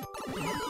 Yeah.